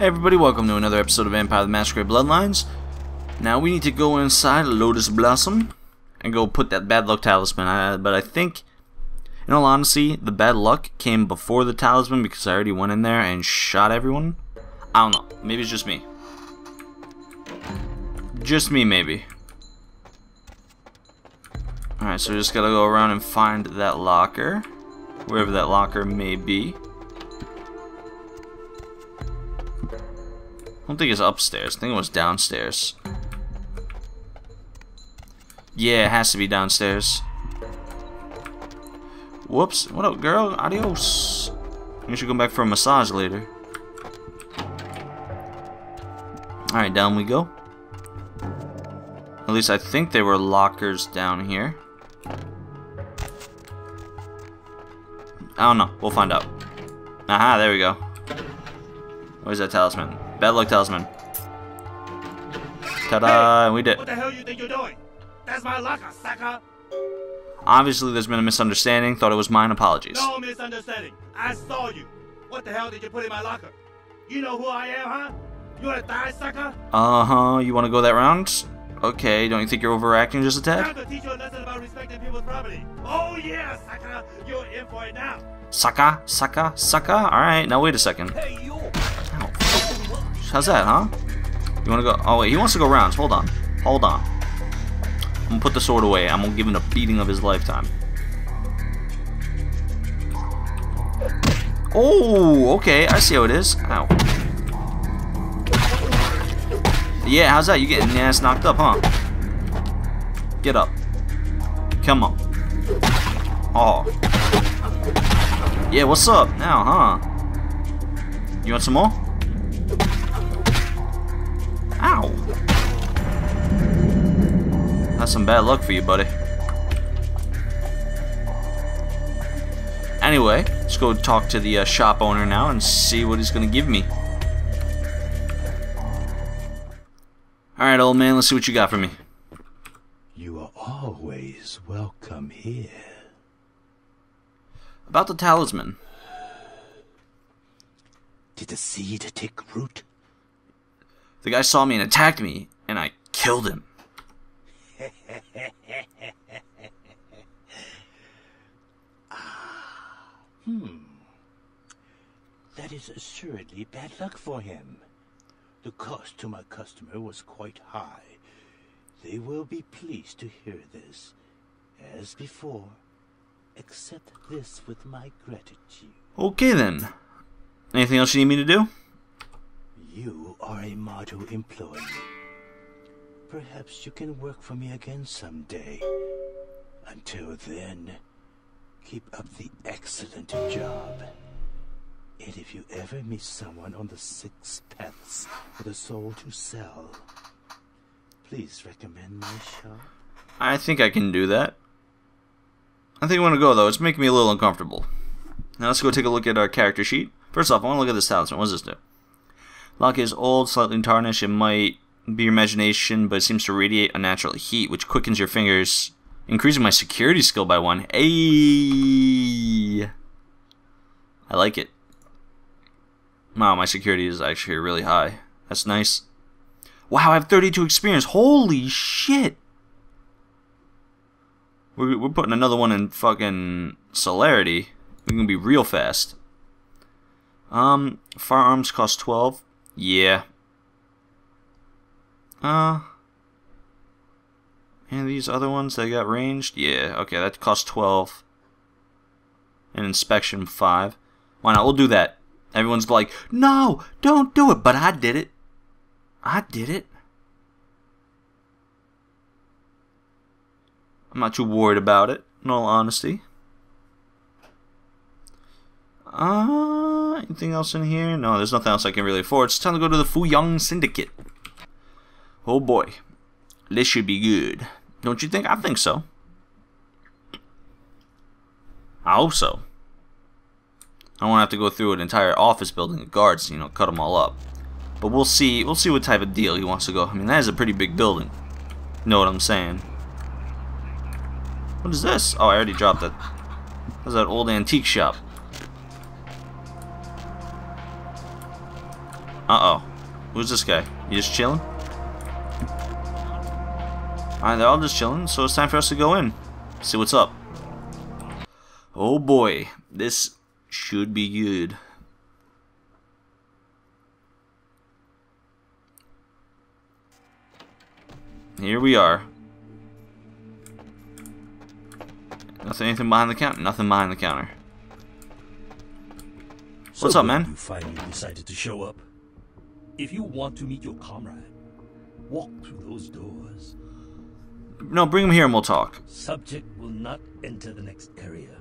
Everybody, welcome to another episode of Vampire the Masquerade Bloodlines. Now we need to go inside Lotus Blossom and go put that bad luck talisman. I, but I think, in all honesty, the bad luck came before the talisman because I already went in there and shot everyone. I don't know. Maybe it's just me. Just me, maybe. Alright, so we just gotta go around and find that locker. Wherever that locker may be. Don't think it's upstairs. I think it was downstairs. Yeah, it has to be downstairs. Whoops. What up, girl? Adios. You should go back for a massage later. Alright, down we go. At least I think there were lockers down here. I don't know. We'll find out. Aha, there we go. Where's that talisman? Bad luck talisman. Ta-da! Hey, we did. What the hell you think you're doing? That's my locker, sucker. Obviously, there's been a misunderstanding. Thought it was mine. Apologies. No misunderstanding. I saw you. What the hell did you put in my locker? You know who I am, huh? You wanna die, sucker? Uh-huh. You want to go that round? Okay. Don't you think you're overacting just a Time tad? to teach you a lesson about respecting people's property. Oh yeah, sucker. You're in for it now. Sucker, sucker, sucker. All right. Now wait a second. Hey. How's that, huh? You want to go? Oh wait, he wants to go rounds. Hold on. Hold on. I'm gonna put the sword away. I'm gonna give him a beating of his lifetime. Oh, okay. I see how it is. Ow. Yeah, how's that? You getting ass knocked up, huh? Get up. Come on. Oh. Yeah, what's up now, huh? You want some more? That's some bad luck for you, buddy. Anyway, let's go talk to the uh, shop owner now and see what he's gonna give me. Alright, old man, let's see what you got for me. You are always welcome here. About the talisman. Did the seed take root? The guy saw me and attacked me, and I killed him. Ah, hmm. That is assuredly bad luck for him. The cost to my customer was quite high. They will be pleased to hear this. As before, accept this with my gratitude. Okay then. Anything else you need me to do? You are a model employee. Perhaps you can work for me again someday. Until then, keep up the excellent job. And if you ever meet someone on the six paths for the soul to sell, please recommend my shop. I think I can do that. I think I want to go though. It's making me a little uncomfortable. Now let's go take a look at our character sheet. First off, I want to look at this talisman. What does this do? Lock is old, slightly tarnished. It might be your imagination, but it seems to radiate unnatural heat, which quickens your fingers, increasing my security skill by one. Hey, I like it. Wow, my security is actually really high. That's nice. Wow, I have 32 experience. Holy shit! We're, we're putting another one in fucking celerity. We're gonna be real fast. Um, firearms cost 12. Yeah. Uh. And these other ones that got ranged? Yeah, okay, that cost 12. And inspection 5. Why not? We'll do that. Everyone's like, no, don't do it. But I did it. I did it. I'm not too worried about it, in all honesty. Uh, anything else in here? No, there's nothing else I can really afford. It's time to go to the Fuyang Syndicate. Oh boy. This should be good. Don't you think? I think so. I hope so. I to have to go through an entire office building of guards, you know, cut them all up. But we'll see. We'll see what type of deal he wants to go. I mean, that is a pretty big building. Know what I'm saying? What is this? Oh, I already dropped it. That's that old antique shop. Uh-oh. Who's this guy? You just chilling? Alright, they're all just chilling, so it's time for us to go in. See what's up. Oh boy, this should be good. Here we are. Nothing, anything behind the counter. Nothing behind the counter. What's so up, man? You finally decided to show up. If you want to meet your comrade, walk through those doors. No, bring him here and we'll talk. Subject will not enter the next area.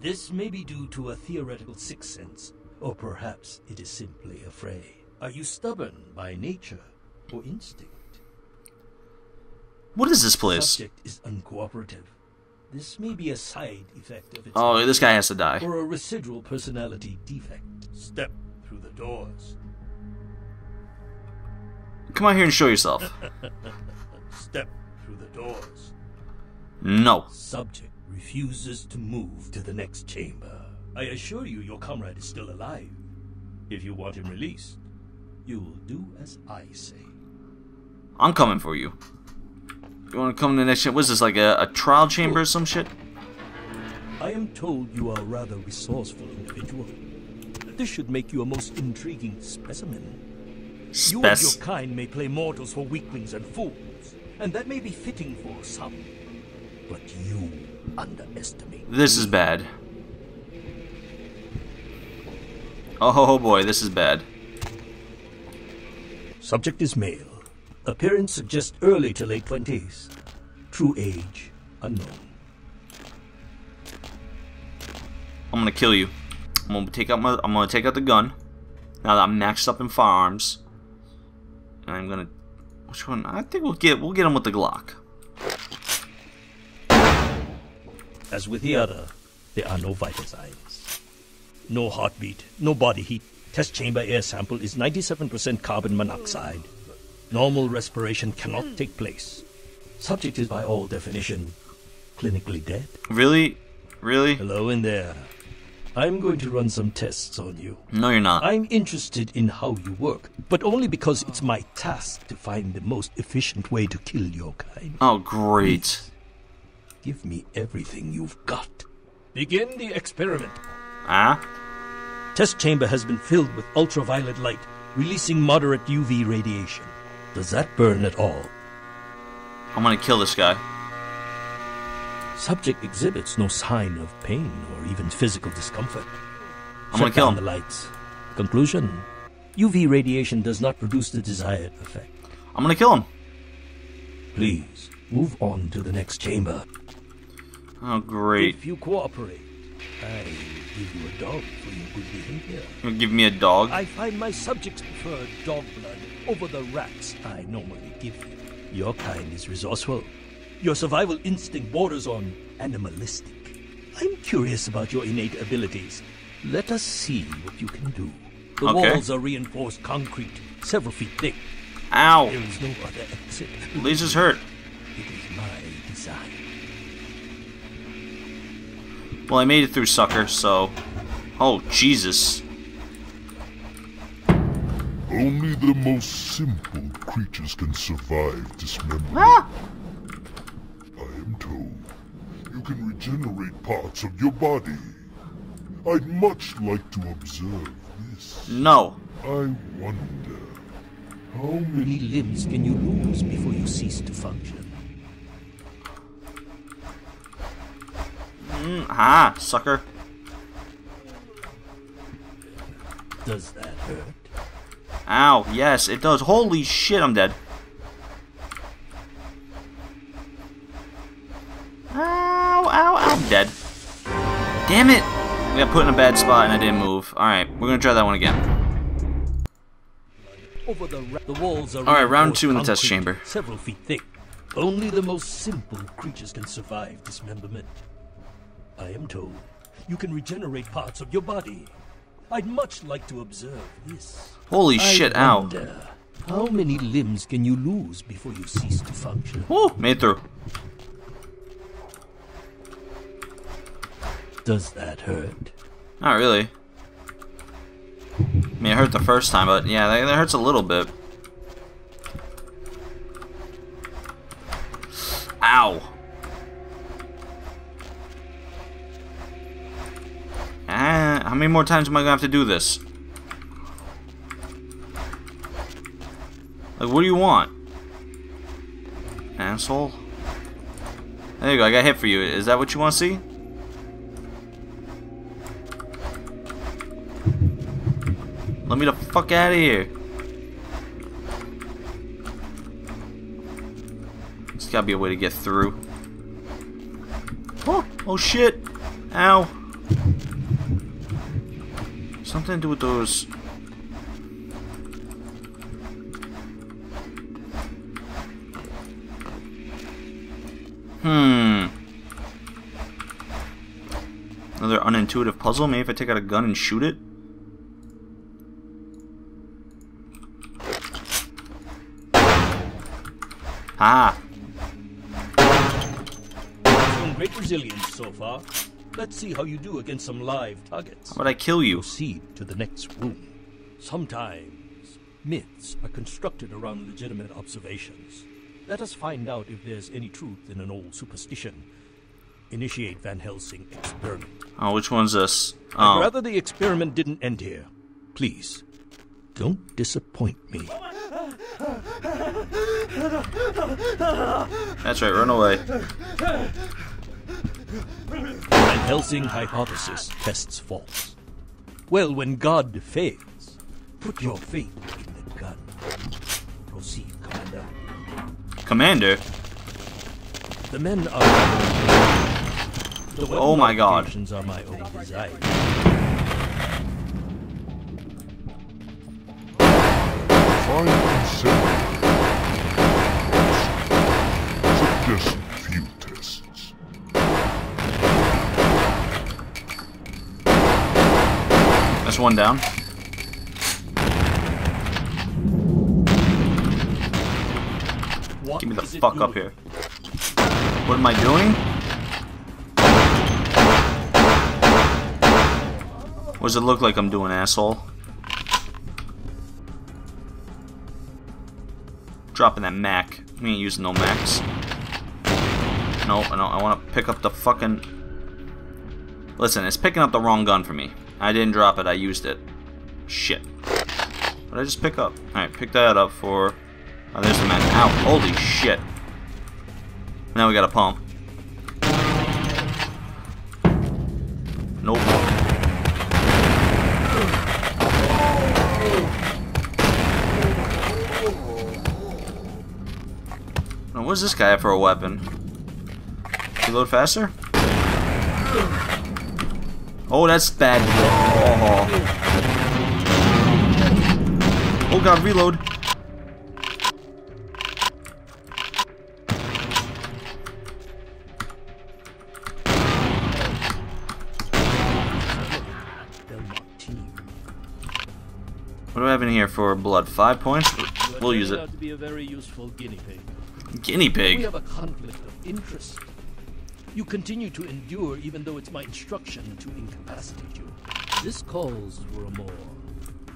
This may be due to a theoretical sixth sense, or perhaps it is simply afraid. Are you stubborn by nature or instinct? What is this place? Subject is uncooperative. This may be a side effect of its Oh, this guy has to die. or a residual personality defect. Step through the doors. Come out here and show yourself. Step through the doors. No. Subject refuses to move to the next chamber. I assure you your comrade is still alive. If you want him released, you will do as I say. I'm coming for you. You want to come to the next shit? What's this, like a, a trial chamber or some shit? I am told you are a rather resourceful individual. This should make you a most intriguing specimen. You and your kind may play mortals for weaklings and fools, and that may be fitting for some. But you underestimate. This is bad. Oh boy, this is bad. Subject is male. Appearance suggests early to late twenties. True age unknown. I'm gonna kill you. I'm gonna take out my. I'm gonna take out the gun. Now that I'm maxed up in firearms, and I'm gonna. Which one? I think we'll get. We'll get him with the Glock. As with the other, there are no vital signs. No heartbeat, no body heat. Test chamber air sample is 97% carbon monoxide. Normal respiration cannot hmm. take place. Subject is by all definition clinically dead. Really, really? Hello in there. I'm going to run some tests on you. No, you're not. I'm interested in how you work, but only because it's my task to find the most efficient way to kill your kind. Oh, great. Give me everything you've got. Begin the experiment. Ah? Test chamber has been filled with ultraviolet light, releasing moderate UV radiation. Does that burn at all? I'm gonna kill this guy. Subject exhibits no sign of pain or even physical discomfort. I'm gonna Shut kill down him. the lights. Conclusion: UV radiation does not produce the desired effect. I'm gonna kill him. Please move on to the next chamber. Oh, great. If you cooperate, I give you a dog for your good behavior. You'll give me a dog? I find my subjects prefer dog blood over the rats I normally give you. Your kind is resourceful. Your survival instinct borders on animalistic. I'm curious about your innate abilities. Let us see what you can do. The Okay. walls are reinforced concrete, several feet thick. Ow! There is no other exit. Lasers hurt. It is my design. Well, I made it through, sucker, so... Oh, Jesus. Only the most simple creatures can survive dismemberment. Ah! I am told you can regenerate parts of your body. I'd much like to observe this. No. I wonder how How many many limbs can you lose before you cease to function? Mm, ah, sucker. Does that hurt? Ow, yes, it does. Holy shit, I'm dead. Damn it! I got put in a bad spot and I didn't move. Alright, we're gonna try that one again. Over the, ra- the walls are All right, round two in the test chamber. Several feet thick. Only the most simple creatures can survive dismemberment. I am told you can regenerate parts of your body. I'd much like to observe this. Holy I shit, ow. wonder, How many limbs can you lose before you cease to function? Oh, made through. Does that hurt? Not really. I mean, it hurt the first time, but yeah, that, that hurts a little bit. Ow. Ah, how many more times am I gonna have to do this? Like, what do you want? Asshole. There you go, I got hit for you. Is that what you want to see? Let me the fuck out of here. There's gotta be a way to get through. Oh, oh shit. Ow. Something to do with those. Hmm. Another unintuitive puzzle. Maybe if I take out a gun and shoot it? Ah. Shown great resilience so far. Let's see how you do against some live targets. How would I kill you? Proceed to the next room. Sometimes myths are constructed around legitimate observations. Let us find out if there's any truth in an old superstition. Initiate Van Helsing experiment. Oh, which one's this? I'd Oh, rather the experiment didn't end here. Please, don't disappoint me. That's right. Run away. Van Helsing hypothesis tests false. Well, when God fails, put your faith in the gun. Proceed, Commander. Commander. The men are. The Oh my God. are my own design. Find and separate. Suggest few tests. That's one down. What Give me the fuck up here. What am I doing? What does it look like I'm doing, asshole? Dropping that Mac. We ain't using no Macs. No, I don't. I want to pick up the fucking. Listen, it's picking up the wrong gun for me. I didn't drop it. I used it. Shit. What did I just pick up? Alright, pick that up for... Oh, there's the Mac. Ow. Holy shit. Now we got a pump. What does this guy have for a weapon? Reload faster? Oh, that's bad. Oh, oh god, reload. What do I have in here for blood? Five points? We'll use it. Out to be a very useful guinea pig. We have a conflict of interest. You continue to endure even though it's my instruction to incapacitate you. This calls for a more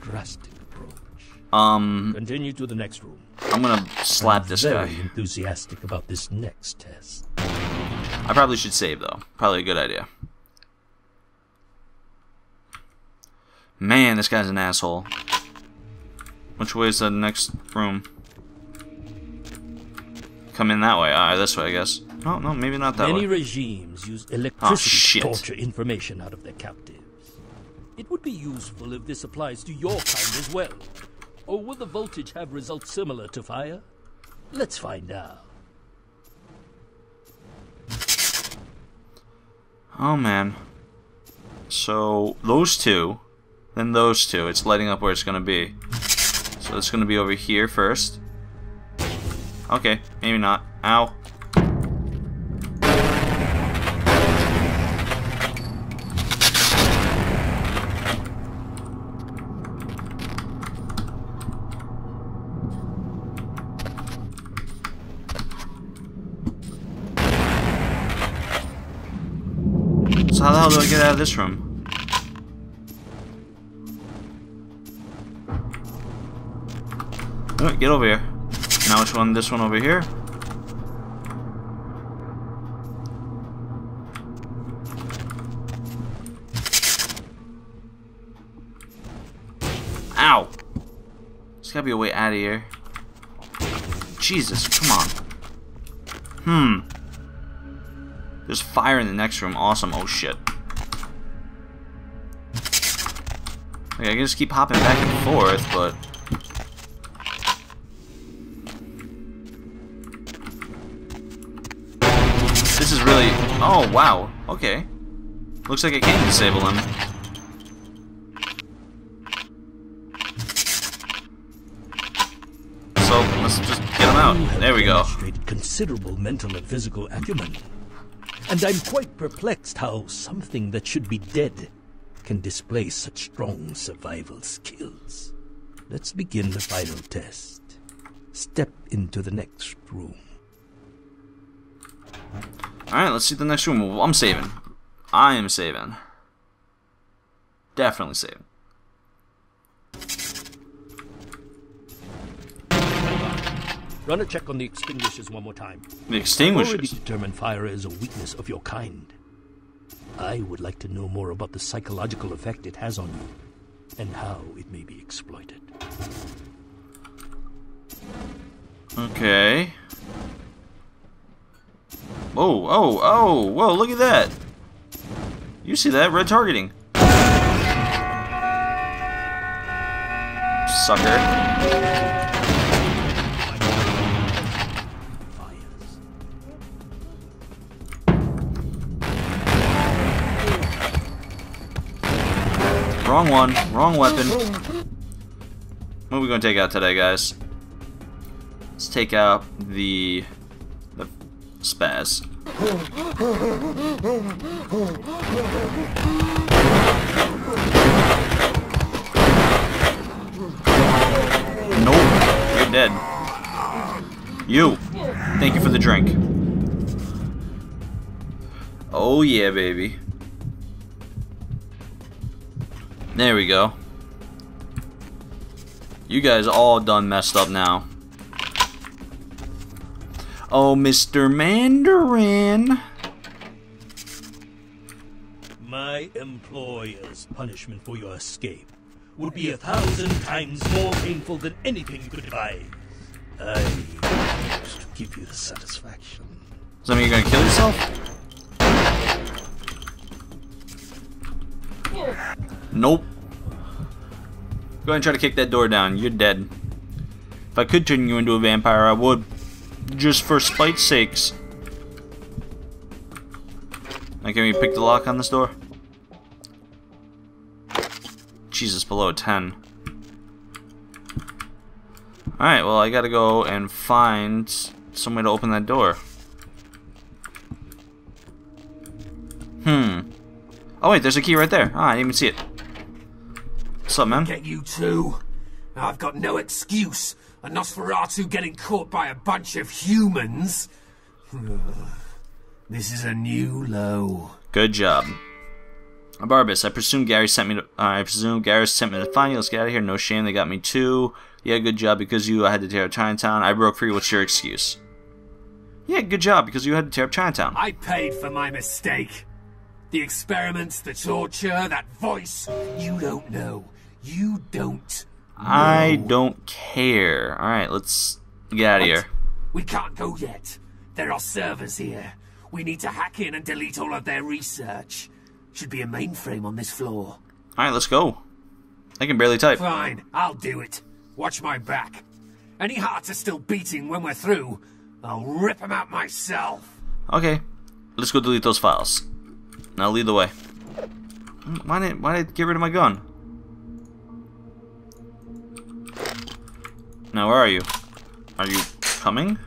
drastic approach. Um, Continue to the next room. I'm gonna slap I'm this very guy. enthusiastic about this next test. I probably should save though. Probably a good idea. Man, this guy's an asshole. Which way is the next room? Come in that way. Ah, this way, I guess. No, no, maybe not that Many way. regimes use electricity Oh, to torture information out of their captives. It would be useful if this applies to your kind as well. Or will the voltage have results similar to fire? Let's find out. Oh man. So those two, then those two. It's lighting up where it's gonna be. So it's gonna be over here first. Okay, maybe not. Ow. So how the hell do I get out of this room? Alright, get over here. Now which one? This one over here. Ow! There's gotta be a way out of here. Jesus, come on. Hmm. There's fire in the next room. Awesome. Oh shit. Okay, I can just keep hopping back and forth, but... This is really... Oh, wow. Okay. Looks like I can disable him. So, let's just get him out. There we go. Demonstrated considerable mental and physical acumen. And I'm quite perplexed how something that should be dead can display such strong survival skills. Let's begin the final test. Step into the next room. Alright, let's see the next room. I'm saving. I am saving. Definitely saving. Run a check on the extinguishers one more time. The extinguishers? I've Already determined fire is a weakness of your kind. I would like to know more about the psychological effect it has on you, and how it may be exploited. Okay. Oh, oh, oh, whoa, look at that. You see that? Red targeting. Sucker. Wrong one. Wrong weapon. What are we going to take out today, guys? Let's take out the... the spaz. Nope. You're dead. You. Thank you for the drink. Oh yeah, baby. There we go. You guys all done messed up now. Oh, Mr. Mandarin. My employer's punishment for your escape would be a thousand times more painful than anything you could devise. I to give you the satisfaction. Does that mean you're gonna kill yourself? Nope. Go ahead and try to kick that door down. You're dead. If I could turn you into a vampire, I would. Just for spite's sakes. Now, can we pick the lock on this door? Jesus, below a 10. Alright, well, I gotta go and find some way to open that door. Hmm. Oh, wait, there's a key right there. Ah, I didn't even see it. What's up, man? Get you too. I've got no excuse. A Nosferatu getting caught by a bunch of humans. This is a new low. Good job. Barabbus, I presume Gary sent me to, uh, I presume Gary sent me to find you. Let's get out of here. No shame, they got me too. Yeah, good job. Because you, I had to tear up Chinatown. I broke free. What's your excuse? Yeah, good job. Because you had to tear up Chinatown. I paid for my mistake. The experiments, the torture, that voice. You don't know. You don't. I don't care. Alright, let's get out of here. We can't go yet. There are servers here. We need to hack in and delete all of their research. Should be a mainframe on this floor. Alright, let's go. I can barely type. Fine, I'll do it. Watch my back. Any hearts are still beating when we're through, I'll rip them out myself. Okay, let's go delete those files. Now lead the way. Why did why did I get rid of my gun? Now where are you? Are you coming?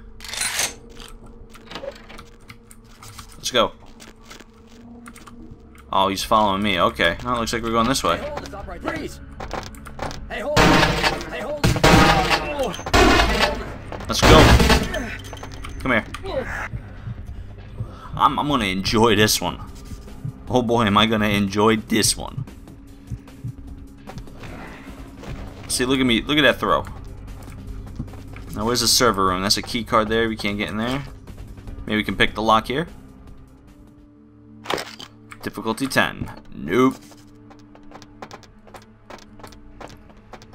Let's go. Oh, he's following me. Okay. Now it looks like we're going this way. Freeze! Hey, hold! Hey, hold! Let's go. Come here. I'm, I'm gonna enjoy this one. Oh boy, am I gonna enjoy this one. See, look at me. Look at that throw. Now where's the server room? That's a key card there. We can't get in there. Maybe we can pick the lock here. Difficulty 10. Nope.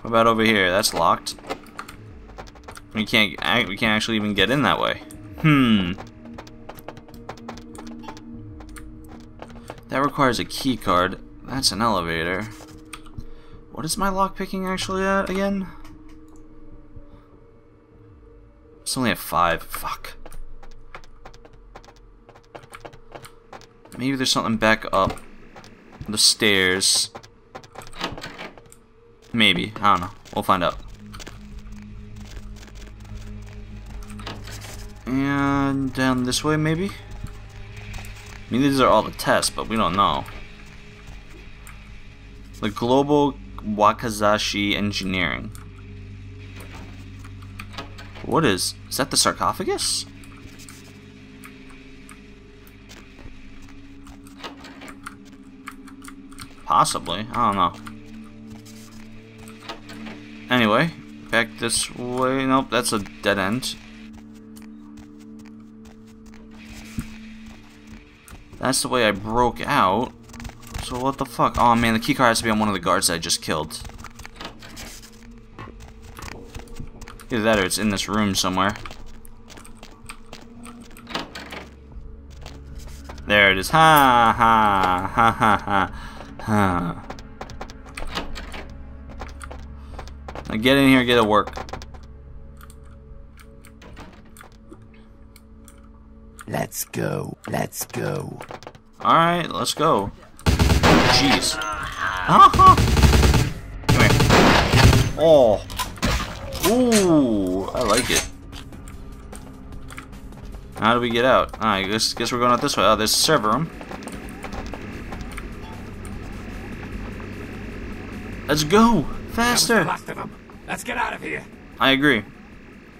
What about over here? That's locked. We can't. We can't actually even get in that way. Hmm. That requires a key card. That's an elevator. What is my lockpicking actually at again? It's only at five. Fuck. Maybe there's something back up the stairs. Maybe. I don't know. We'll find out. And down this way, maybe? I mean, these are all the tests, but we don't know. The Global Wakazashi Engineering. What is... Is that the sarcophagus? Possibly. I don't know. Anyway, back this way. Nope, that's a dead end. That's the way I broke out. So what the fuck? Oh man, the keycard has to be on one of the guards I just killed. Either that or it's in this room somewhere. There it is. Ha ha ha ha ha ha. Now get in here, get to work. Let's go. Let's go. Alright, let's go. Jeez. Come here. Oh. Ooh, I like it. How do we get out? Ah, I guess, guess we're going out this way. Oh, there's a server room. Let's go! Faster! Last of them. Let's get out of here. I agree.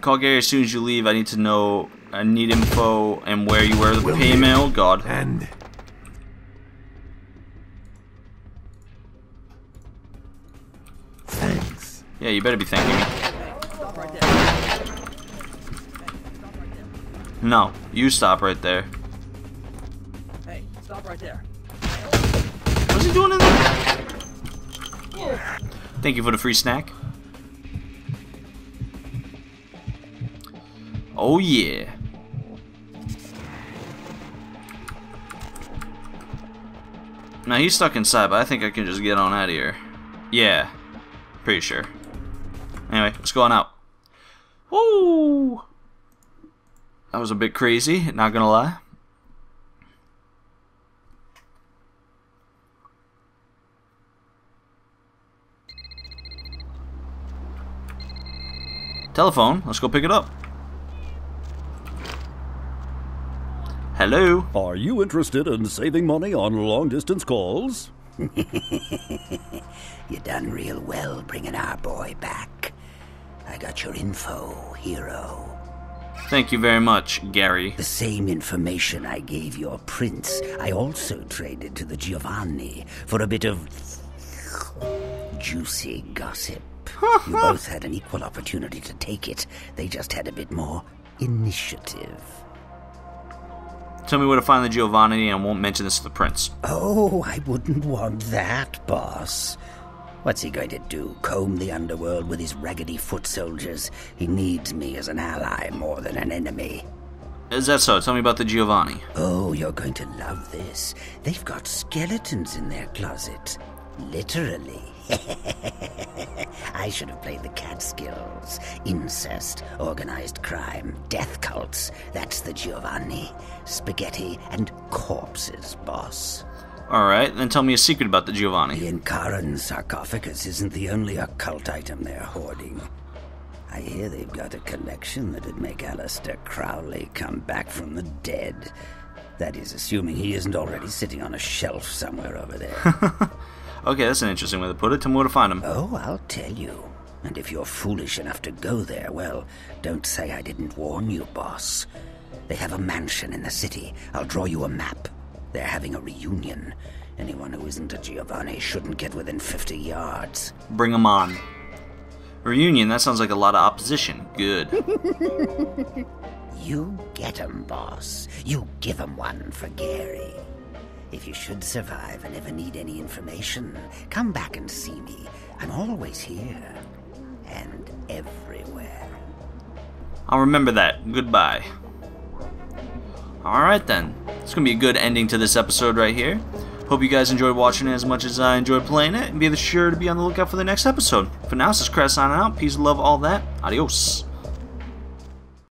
Call Gary as soon as you leave. I need to know. I need info and where you were the Will pay mail. God. And thanks. Yeah, you better be thanking me. No, you stop right there. Hey, stop right there. What's he doing in there? Thank you for the free snack. Oh yeah. Now he's stuck inside, but I think I can just get on out of here. Yeah, pretty sure. Anyway, let's go on out. Woo! That was a bit crazy, not gonna lie. Telephone, let's go pick it up. Hello? Are you interested in saving money on long distance calls? You done real well bringing our boy back. I got your info, hero. Thank you very much, Gary. The same information I gave your prince, I also traded to the Giovanni for a bit of juicy gossip. you both had an equal opportunity to take it. They just had a bit more initiative. Tell me where to find the Giovanni and I won't mention this to the prince. Oh, I wouldn't want that, boss. What's he going to do? Comb the underworld with his raggedy foot soldiers? He needs me as an ally more than an enemy. Is that so? Tell me about the Giovanni. Oh, you're going to love this. They've got skeletons in their closet. Literally. I should have played the Catskills. Incest, organized crime, death cults. That's the Giovanni. Spaghetti and corpses, boss. Alright, then tell me a secret about the Giovanni. The Ankaran sarcophagus isn't the only occult item they're hoarding. I hear they've got a collection that'd make Aleister Crowley come back from the dead. That is, assuming he isn't already sitting on a shelf somewhere over there. Okay, that's an interesting way to put it. Tell me where to find him. oh, I'll tell you. And if you're foolish enough to go there, well, don't say I didn't warn you, boss. They have a mansion in the city. I'll draw you a map. They're having a reunion. Anyone who isn't a Giovanni shouldn't get within 50 yards. Bring him on. Reunion, that sounds like a lot of opposition. Good. You get 'em, boss. You give 'em one for Gary. If you should survive and ever need any information, come back and see me. I'm always here. And everywhere. I'll remember that. Goodbye. Alright then. It's going to be a good ending to this episode right here. Hope you guys enjoyed watching it as much as I enjoyed playing it, and be sure to be on the lookout for the next episode. For now, this is Crest signing out. Peace, love, all that. Adios.